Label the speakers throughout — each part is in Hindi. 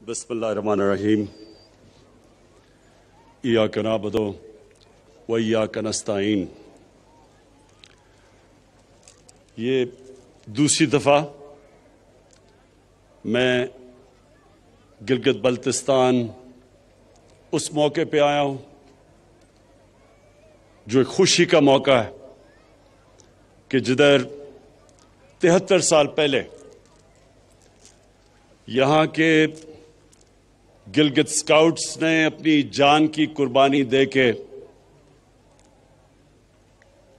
Speaker 1: बसमीम या कनाबदो व या कनस्ताइन ये दूसरी दफ़ा मैं गिलगित बल्तिस्तान उस मौके पे आया हूँ जो एक खुशी का मौका है कि जिधर तिहत्तर साल पहले यहाँ के गिलगित स्काउट्स ने अपनी जान की कुर्बानी दे के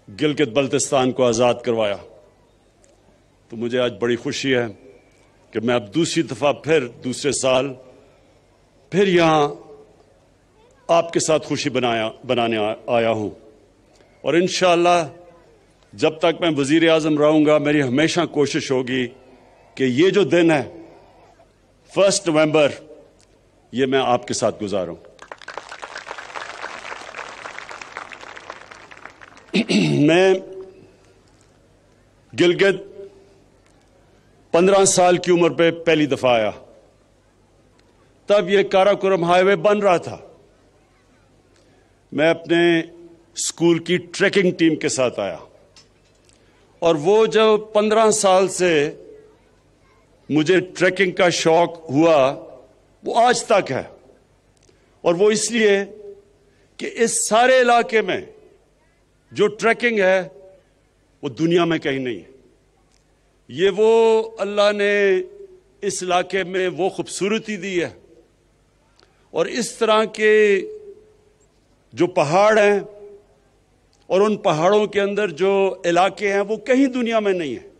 Speaker 1: गिलगित बल्तिस्तान को आज़ाद करवाया। तो मुझे आज बड़ी खुशी है कि मैं अब दूसरी दफ़ा फिर दूसरे साल फिर यहाँ आपके साथ खुशी बनाया बनाने आ, आया हूँ। और इन जब तक मैं वज़ीर आज़म रहूँगा मेरी हमेशा कोशिश होगी कि ये जो दिन है फ़र्स्ट नवंबर ये मैं आपके साथ गुजारूं। मैं गिलगित पंद्रह साल की उम्र पे पहली दफ़ा आया। तब यह काराकोरम हाईवे बन रहा था। मैं अपने स्कूल की ट्रैकिंग टीम के साथ आया। और वो जब पंद्रह साल से मुझे ट्रैकिंग का शौक हुआ वो आज तक है। और वो इसलिए कि इस सारे इलाके में जो ट्रैकिंग है, वो दुनिया में कहीं नहीं है। ये वो अल्लाह ने इस इलाके में वो खूबसूरती दी है। और इस तरह के जो पहाड़ हैं, और उन पहाड़ों के अंदर जो इलाके हैं, वो कहीं दुनिया में नहीं है।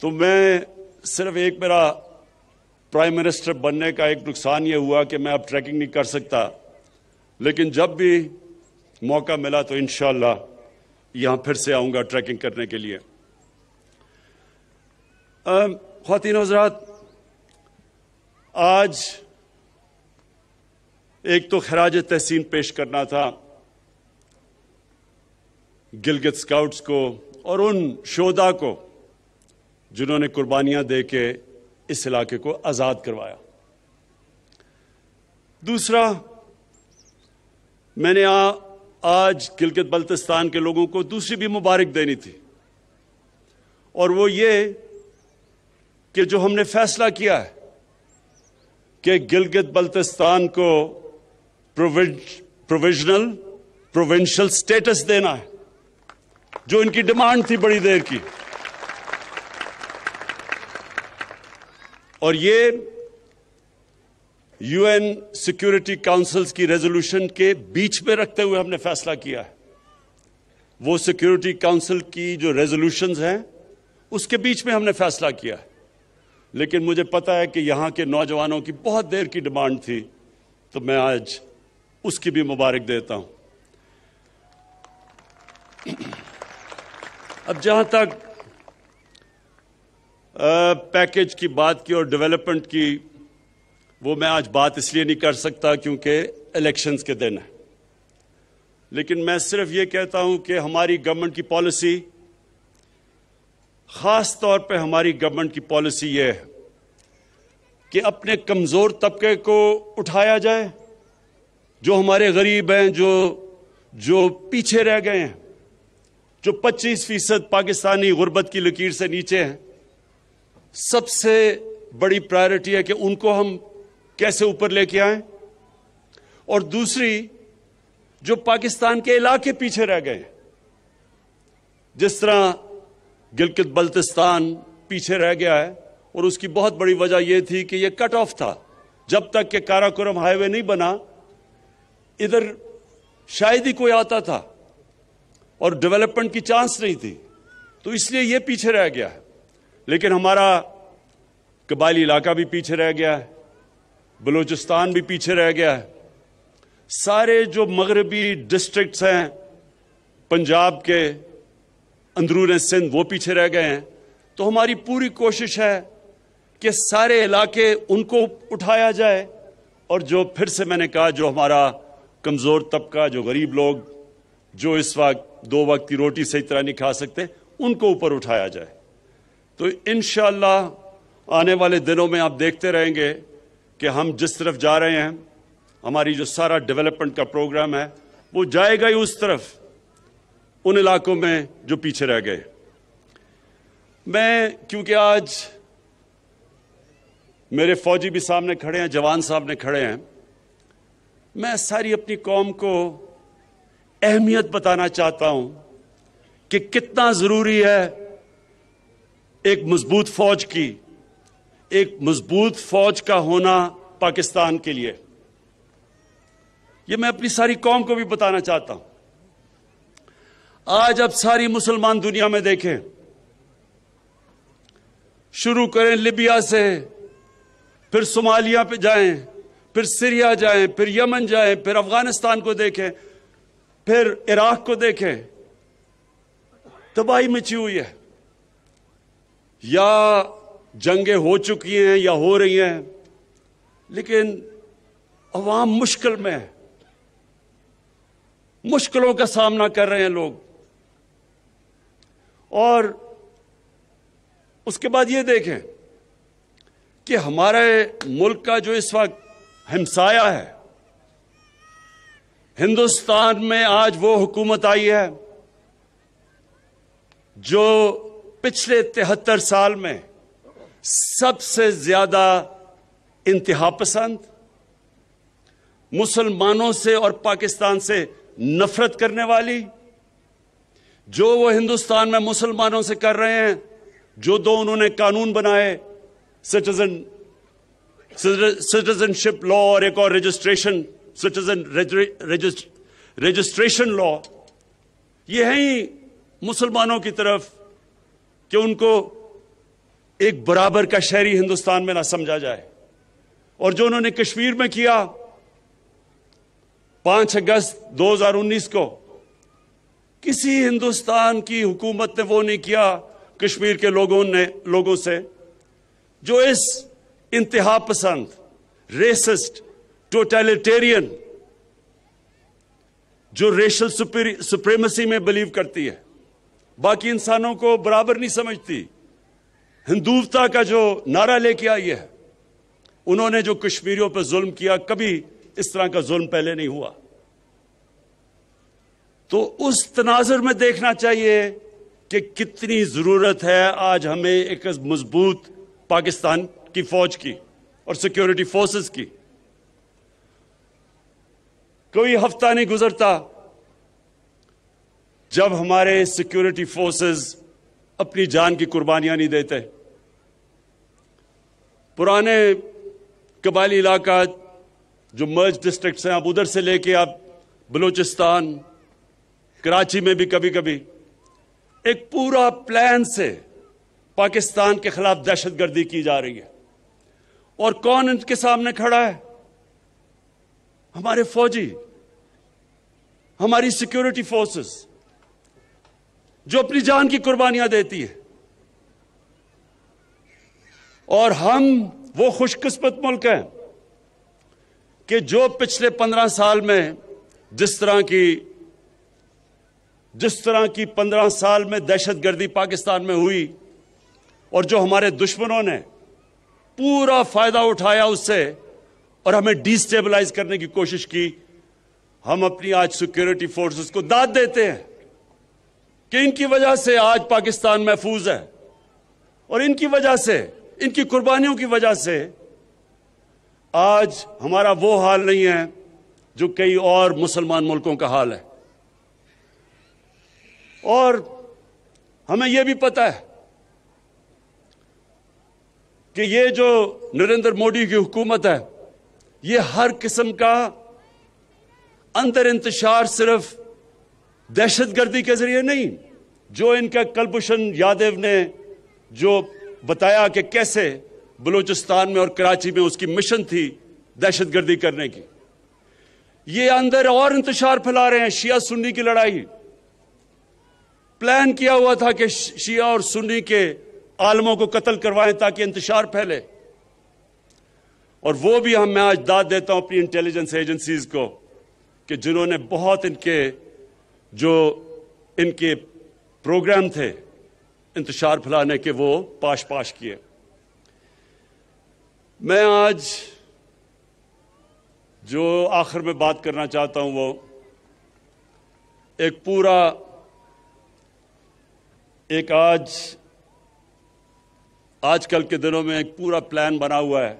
Speaker 1: तो मैं सिर्फ़ एक मेरा प्राइम मिनिस्टर बनने का एक नुकसान ये हुआ कि मैं अब ट्रैकिंग नहीं कर सकता। लेकिन जब भी मौका मिला तो इनशाला यहाँ फिर से आऊँगा ट्रैकिंग करने के लिए। खातिन हजरात, आज एक तो खराज तहसीन पेश करना था गिलगित स्काउट्स को और उन शोदा को जिन्होंने कुर्बानियाँ दे के इस इलाके को आज़ाद करवाया। दूसरा मैंने आ, आज गिलगित बल्तिस्तान के लोगों को दूसरी भी मुबारक देनी थी। और वो ये कि जो हमने फैसला किया है कि गिलगित बल्तिस्तान को प्रोविजनल प्रोविंशियल स्टेटस देना है जो इनकी डिमांड थी बड़ी देर की। और ये यूएन सिक्योरिटी काउंसिल्स की रेजोल्यूशन के बीच में रखते हुए हमने फैसला किया है। वो सिक्योरिटी काउंसिल की जो रेजोल्यूशंस हैं, उसके बीच में हमने फैसला किया है। लेकिन मुझे पता है कि यहाँ के नौजवानों की बहुत देर की डिमांड थी तो मैं आज उसकी भी मुबारक देता हूँ। अब जहाँ तक पैकेज की बात की और डेवलपमेंट की, वो मैं आज बात इसलिए नहीं कर सकता क्योंकि इलेक्शंस के दिन है। लेकिन मैं सिर्फ़ ये कहता हूँ कि हमारी गवर्नमेंट की पॉलिसी खास तौर पे हमारी गवर्नमेंट की पॉलिसी ये है कि अपने कमज़ोर तबके को उठाया जाए, जो हमारे गरीब हैं, जो जो पीछे रह गए हैं, जो 25 फ़ीसद पाकिस्तानी गुर्बत की लकीर से नीचे हैं। सबसे बड़ी प्रायोरिटी है कि उनको हम कैसे ऊपर लेके आए। और दूसरी, जो पाकिस्तान के इलाके पीछे रह गए, जिस तरह गिलगित बल्तिस्तान पीछे रह गया है, और उसकी बहुत बड़ी वजह यह थी कि यह कट ऑफ़ था। जब तक कि काराकोरम हाईवे नहीं बना, इधर शायद ही कोई आता था, और डेवलपमेंट की चांस नहीं थी तो इसलिए यह पीछे रह गया है। लेकिन हमारा कबायली इलाका भी पीछे रह गया है, बलूचिस्तान भी पीछे रह गया है। सारे जो मगरबी डिस्ट्रिक्ट्स हैं, पंजाब के, अंदरून सिंध, वो पीछे रह गए हैं। तो हमारी पूरी कोशिश है कि सारे इलाके उनको उठाया जाए और जो फिर से मैंने कहा, जो हमारा कमज़ोर तबका, जो गरीब लोग, जो इस वक्त, दो वक्त की रोटी सही तरह नहीं खा सकते, उनको ऊपर उठाया जाए। तो इन आने वाले दिनों में आप देखते रहेंगे कि हम जिस तरफ़ जा रहे हैं, हमारी जो सारा डेवलपमेंट का प्रोग्राम है, वो जाएगा ही उस तरफ़, उन इलाकों में जो पीछे रह गए। मैं, क्योंकि आज मेरे फौजी भी सामने खड़े हैं, जवान सामने खड़े हैं, मैं सारी अपनी कौम को अहमियत बताना चाहता हूँ कि कितना ज़रूरी है एक मज़बूत फौज की, एक मज़बूत फौज का होना पाकिस्तान के लिए। यह मैं अपनी सारी कौम को भी बताना चाहता हूँ। आज अब सारी मुसलमान दुनिया में देखें। शुरू करें लिबिया से, फिर सोमालिया पे जाएँ, फिर सीरिया जाएँ, फिर यमन जाएँ, फिर अफ़गानिस्तान को देखें, फिर इराक को देखें। तबाही मची हुई है। या जंगें हो चुकी हैं या हो रही हैं, लेकिन अवाम मुश्किल में है। मुश्किलों का सामना कर रहे हैं लोग। और उसके बाद ये देखें कि हमारे मुल्क का जो इस वक्त हिमसाया है, हिंदुस्तान में आज वो हुकूमत आई है, जो पिछले तिहत्तर साल में सबसे ज़्यादा इंतहा पसंद, मुसलमानों से और पाकिस्तान से नफरत करने वाली, जो वो हिंदुस्तान में मुसलमानों से कर रहे हैं, जो दो उन्होंने कानून बनाए, सिटीजन, सिटीजनशिप लॉ और एक और रजिस्ट्रेशन, सिटीजन रजिस्ट्रेशन लॉ, ये है ही मुसलमानों की तरफ़ कि उनको एक बराबर का शहरी हिंदुस्तान में ना समझा जाए। और जो उन्होंने कश्मीर में किया, पाँच अगस्त 2019 को, किसी हिंदुस्तान की हुकूमत ने वो नहीं किया कश्मीर के लोगों ने, लोगों से, जो इस इंतहा पसंद रेसिस्ट टोटलिटेरियन जो रेशल सुप्रीमसी में बिलीव करती है। बाकी इंसानों को बराबर नहीं समझती। हिंदुवता का जो नारा लेके आई है, उन्होंने जो कश्मीरियों पर जुल्म किया, कभी इस तरह का जुल्म पहले नहीं हुआ। तो उस तनाजर में देखना चाहिए कि कितनी ज़रूरत है आज हमें एक मज़बूत पाकिस्तान की फौज की और सिक्योरिटी फोर्सेस की। कोई हफ़्ता नहीं गुजरता जब हमारे सिक्योरिटी फोर्सेस अपनी जान की कुर्बानियाँ नहीं देते। पुराने कबाली इलाका जो मर्ज डिस्ट्रिक्ट्स हैं, आप उधर से लेके आप बलूचिस्तान, कराची में भी कभी कभी एक पूरा प्लान से पाकिस्तान के खिलाफ दहशतगर्दी की जा रही है। और कौन इनके सामने खड़ा है? हमारे फौजी, हमारी सिक्योरिटी फोर्सेस जो अपनी जान की कुर्बानियाँ देती है। और हम वो खुशकिस्मत मुल्क हैं कि जो पिछले पंद्रह साल में जिस तरह की, जिस तरह की पंद्रह साल में दहशतगर्दी पाकिस्तान में हुई और जो हमारे दुश्मनों ने पूरा फ़ायदा उठाया उससे और हमें डिस्टेबलाइज करने की कोशिश की, हम अपनी आज सिक्योरिटी फोर्सेस को दाद देते हैं। कि इनकी वजह से आज पाकिस्तान महफूज है और इनकी वजह से, इनकी कुर्बानियों की वजह से आज हमारा वो हाल नहीं है जो कई और मुसलमान मुल्कों का हाल है। और हमें यह भी पता है कि ये जो नरेंद्र मोदी की हुकूमत है, ये हर किस्म का अंतर इंतशार सिर्फ़ दहशतगर्दी के ज़रिए नहीं, जो इनका कलभूषण यादव ने जो बताया कि कैसे बलूचिस्तान में और कराची में उसकी मिशन थी दहशतगर्दी करने की। ये अंदर और इंतज़ार फैला रहे हैं, शिया सुन्नी की लड़ाई। प्लान किया हुआ था कि शिया और सुन्नी के आलमों को कत्ल करवाएँ ताकि इंतज़ार फैले। और वो भी हम, मैं आज दाद देता हूँ अपनी इंटेलिजेंस एजेंसीज को कि जिन्होंने बहुत इनके जो इनके प्रोग्राम थे इंतशार फैलाने के वो पाश पाश किए। मैं आज जो आखिर में बात करना चाहता हूँ वो एक पूरा, एक आज, आजकल के दिनों में एक पूरा प्लान बना हुआ है।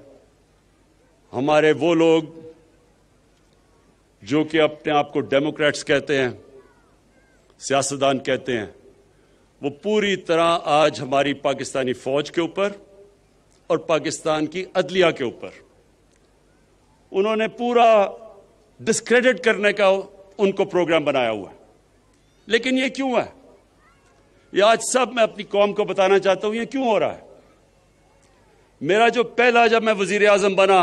Speaker 1: हमारे वो लोग जो कि अपने आप को डेमोक्रेट्स कहते हैं सियासतदान कहते हैं, वो पूरी तरह आज हमारी पाकिस्तानी फौज के ऊपर और पाकिस्तान की अदलिया के ऊपर। उन्होंने पूरा डिस्क्रेडिट करने का उनको प्रोग्राम बनाया हुआ है। लेकिन ये क्यों है? ये आज सब मैं अपनी कौम को बताना चाहता हूँ, ये क्यों हो रहा है? मेरा जो पहला जब मैं वज़ीर आज़म बना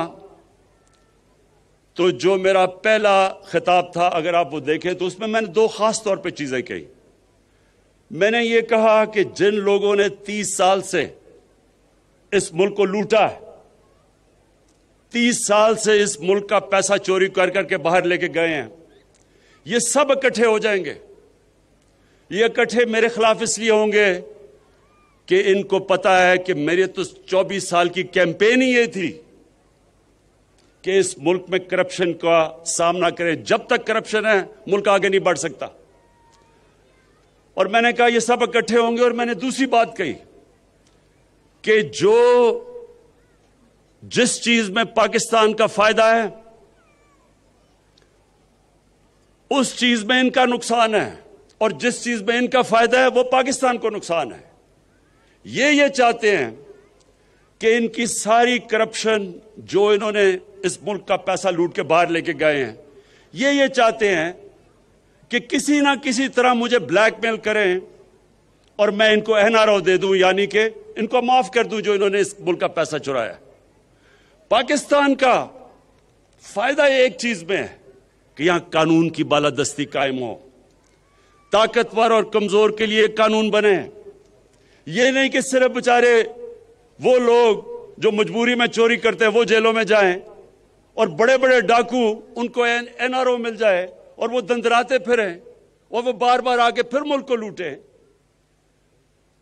Speaker 1: तो जो मेरा पहला खिताब था, अगर आप वो देखें तो उसमें मैंने दो खास तौर पे चीज़ें कही। मैंने ये कहा कि जिन लोगों ने तीस साल से इस मुल्क को लूटा है, तीस साल से इस मुल्क का पैसा चोरी कर करके बाहर लेके गए हैं, ये सब इकट्ठे हो जाएँगे। ये इकट्ठे मेरे खिलाफ इसलिए होंगे कि इनको पता है कि मेरे तो 24 साल की कैंपेन ही ये थी। कि इस मुल्क में करप्शन का सामना करें। जब तक करप्शन है, मुल्क आगे नहीं बढ़ सकता। और मैंने कहा, ये सब इकट्ठे होंगे और मैंने दूसरी बात कही कि जो जिस चीज़ में पाकिस्तान का फ़ायदा है, उस चीज़ में इनका नुकसान है। और जिस चीज़ में इनका फ़ायदा है, वो पाकिस्तान को नुकसान है। ये ये चाहते हैं कि इनकी सारी करप्शन जो इन्होंने इस मुल्क का पैसा लूट के बाहर लेके गए हैं, ये ये चाहते हैं कि किसी ना किसी तरह मुझे ब्लैकमेल करें और मैं इनको एनआरओ दे दूँ, यानी कि इनको माफ़ कर दूँ जो इन्होंने इस मुल्क का पैसा चुराया। पाकिस्तान का फ़ायदा एक चीज़ में है कि यहाँ कानून की बालादस्ती कायम हो। ताकतवर और कमज़ोर के लिए कानून बने। ये नहीं कि सिर्फ़ बेचारे वो लोग जो मजबूरी में चोरी करते हैं, वो जेलों में जाएँ और बड़े बड़े डाकू उनको एनआरओ मिल जाए और वो दंदराते फिरें और वो बार बार आके फिर मुल्क को लूटे।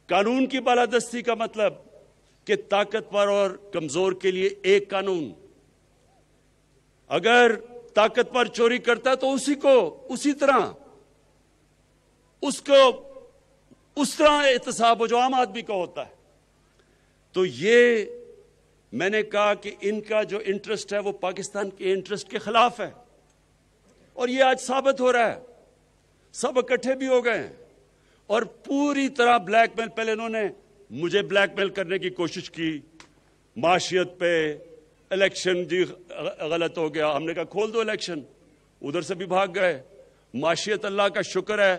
Speaker 1: कानून की बालादस्ती का मतलब कि ताकतवर और कमज़ोर के लिए एक कानून। अगर ताकतवर चोरी करता है तो उसी को, उसी तरह, उसको, उस तरह एहतसाब हो जो आम आदमी का होता है। तो ये मैंने कहा कि इनका जो इंटरेस्ट है वो पाकिस्तान के इंटरेस्ट के खिलाफ है। और ये आज साबित हो रहा है। सब इकट्ठे भी हो गए हैं। और पूरी तरह ब्लैकमेल पहले इन्होंने मुझे ब्लैकमेल करने की कोशिश की। माशियत पे इलेक्शन जी गलत हो गया। हमने कहा, खोल दो इलेक्शन उधर से भी भाग गए। माशियत अल्लाह का शुक्र है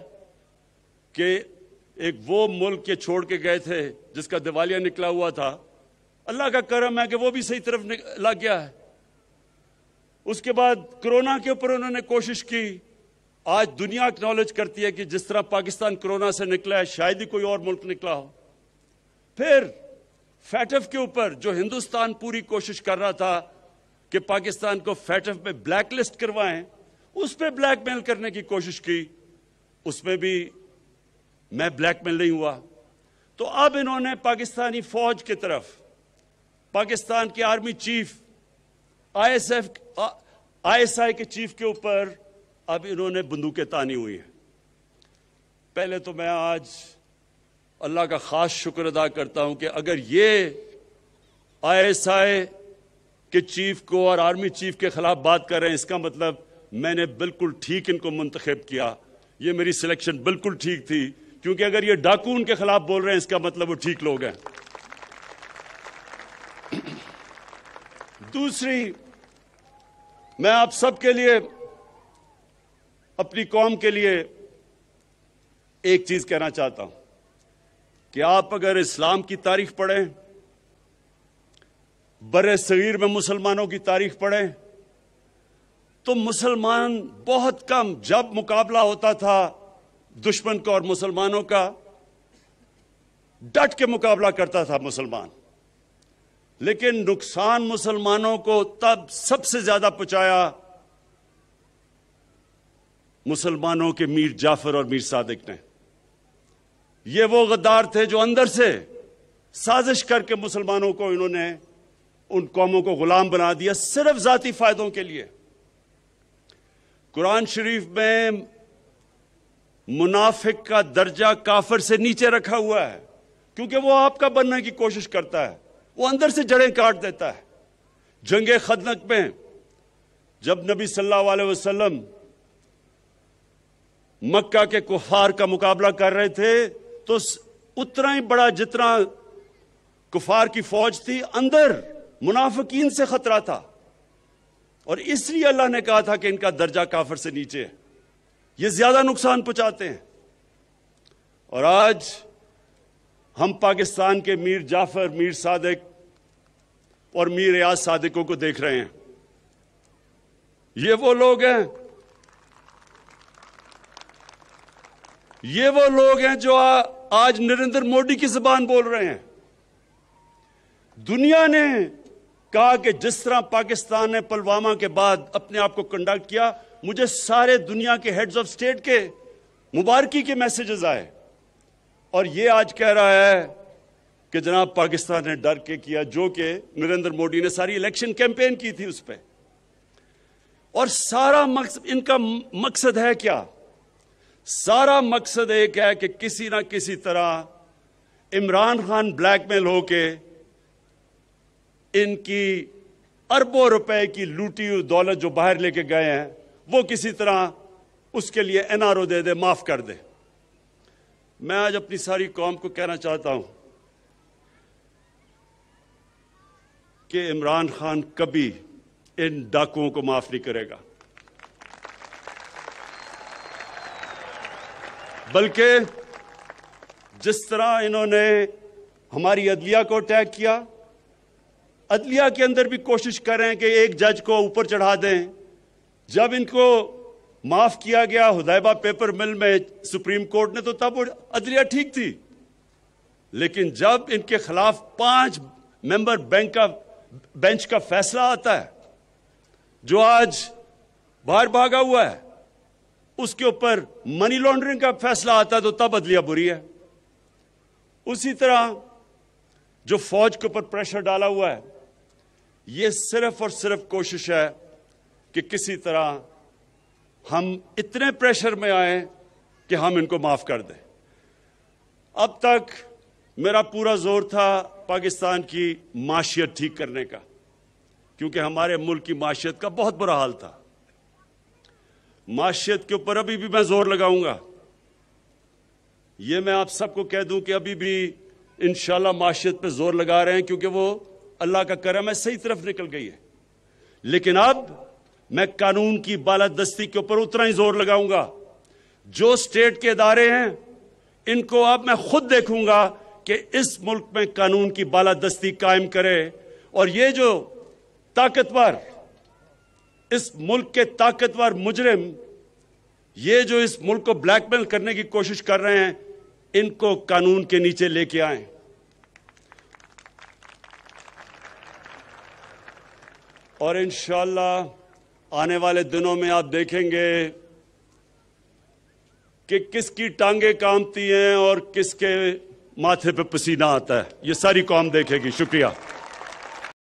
Speaker 1: कि एक वो मुल्क के छोड़ के गए थे जिसका दिवालिया निकला हुआ था। अल्लाह का करम है कि वो भी सही तरफ़ लग गया है। उसके बाद कोरोना के ऊपर उन्होंने कोशिश की। आज दुनिया एक्नॉलेज करती है कि जिस तरह पाकिस्तान कोरोना से निकला है, शायद ही कोई और मुल्क निकला हो। फिर फैटफ के ऊपर जो हिंदुस्तान पूरी कोशिश कर रहा था कि पाकिस्तान को फैटफ में ब्लैक लिस्ट करवाएँ, उस पर ब्लैकमेल करने की कोशिश की। उसमें भी मैं ब्लैकमेल नहीं हुआ। तो अब इन्होंने पाकिस्तानी फौज की तरफ़, पाकिस्तान के आर्मी चीफ, आईएसएफ, आईएसआई के चीफ के ऊपर अब इन्होंने बंदूकें तानी हुई हैं। पहले तो मैं आज अल्लाह का खास शुक्र अदा करता हूँ कि अगर ये आईएसआई के चीफ को और आर्मी चीफ के खिलाफ बात कर रहे हैं, इसका मतलब मैंने बिल्कुल ठीक इनको मुंतखब किया। ये मेरी सिलेक्शन बिल्कुल ठीक थी। क्योंकि अगर ये डाकू उनके खिलाफ बोल रहे हैं, इसका मतलब वो ठीक लोग हैं। दूसरी, मैं आप सबके लिए, अपनी कौम के लिए एक चीज़ कहना चाहता हूँ कि आप अगर इस्लाम की तारीख पढ़ें, बर सगीर में मुसलमानों की तारीख पढ़ें तो मुसलमान बहुत कम जब मुकाबला होता था दुश्मन का और मुसलमानों का डट के मुकाबला करता था मुसलमान। लेकिन नुकसान मुसलमानों को तब सबसे ज़्यादा पहुँचाया मुसलमानों के मीर जाफ़र और मीर सादिक ने। ये वो गद्दार थे जो अंदर से साजिश करके मुसलमानों को इन्होंने उन कौमों को गुलाम बना दिया सिर्फ़ जाती फायदों के लिए। कुरान शरीफ में मुनाफिक का दर्जा काफर से नीचे रखा हुआ है, क्योंकि वो आपका बनने की कोशिश करता है। वो अंदर से जड़ें काट देता है। जंगे खदनक में जब नबी सल्लल्लाहु अलैहि वसल्लम मक्का के कुफार का मुकाबला कर रहे थे तो उतना ही बड़ा जितना कुफार की फौज थी, अंदर मुनाफिकीन से खतरा था। और इसलिए अल्लाह ने कहा था कि इनका दर्जा काफर से नीचे है। ये ज़्यादा नुकसान पहुंचाते हैं। और आज हम पाकिस्तान के मीर जाफ़र मीर सादिक और मीर रियाज सादिकों को देख रहे हैं। ये वो लोग हैं ये वो लोग हैं जो आ, आज नरेंद्र मोदी की जबान बोल रहे हैं। दुनिया ने कहा कि जिस तरह पाकिस्तान ने पुलवामा के बाद अपने आप को कंडक्ट किया मुझे सारे दुनिया के हेड्स ऑफ़ स्टेट के मुबारकी के मैसेजेस आए। और ये आज कह रहा है कि जनाब पाकिस्तान ने डर के किया, जो कि नरेंद्र मोदी ने सारी इलेक्शन कैंपेन की थी उस पर और सारा मकसद इनका मकसद है क्या? सारा मकसद एक है कि किसी ना किसी तरह इमरान खान ब्लैकमेल होके इनकी अरबों रुपए की लूटी हुई दौलत जो बाहर लेके गए हैं वो किसी तरह उसके लिए एनआरओ दे दे, माफ़ कर दे। मैं आज अपनी सारी कौम को कहना चाहता हूँ कि इमरान खान कभी इन डाकुओं को माफ़ नहीं करेगा। बल्कि जिस तरह इन्होंने हमारी अदलिया को अटैक किया, अदलिया के अंदर भी कोशिश कर रहे हैं कि एक जज को ऊपर चढ़ा दें। जब इनको माफ़ किया गया हुदैबा पेपर मिल में सुप्रीम कोर्ट ने तो तब अदलिया ठीक थी। लेकिन जब इनके खिलाफ पाँच मेंबर बैंक का, बेंच का फैसला आता है, जो आज बाहर भागा हुआ है, उसके ऊपर मनी लॉन्ड्रिंग का फैसला आता है तो तब अदलिया बुरी है। उसी तरह जो फौज के ऊपर प्रेशर डाला हुआ है यह सिर्फ़ और सिर्फ़ कोशिश है कि किसी तरह हम इतने प्रेशर में आए कि हम इनको माफ़ कर दें। अब तक मेरा पूरा ज़ोर था पाकिस्तान की माशियत ठीक करने का, क्योंकि हमारे मुल्क की माशियत का बहुत बुरा हाल था। माशियत के ऊपर अभी भी मैं ज़ोर लगाऊँगा। ये मैं आप सबको कह दूँ कि अभी भी इंशाल्लाह माशियत पे ज़ोर लगा रहे हैं, क्योंकि वो अल्लाह का करम है, सही तरफ़ निकल गई है। लेकिन अब मैं कानून की बालादस्ती के ऊपर उतना ही ज़ोर लगाऊँगा। जो स्टेट के इदारे हैं, इनको अब मैं खुद देखूँगा कि इस मुल्क में कानून की बालादस्ती कायम करे। और ये जो ताकतवर, इस मुल्क के ताकतवर मुजरिम, ये जो इस मुल्क को ब्लैकमेल करने की कोशिश कर रहे हैं, इनको कानून के नीचे लेके आए। और इंशाल्लाह आने वाले दिनों में आप देखेंगे कि किसकी टांगे कांपती हैं और किसके माथे पे पसीना आता है। ये सारी कौम देखेगी। शुक्रिया।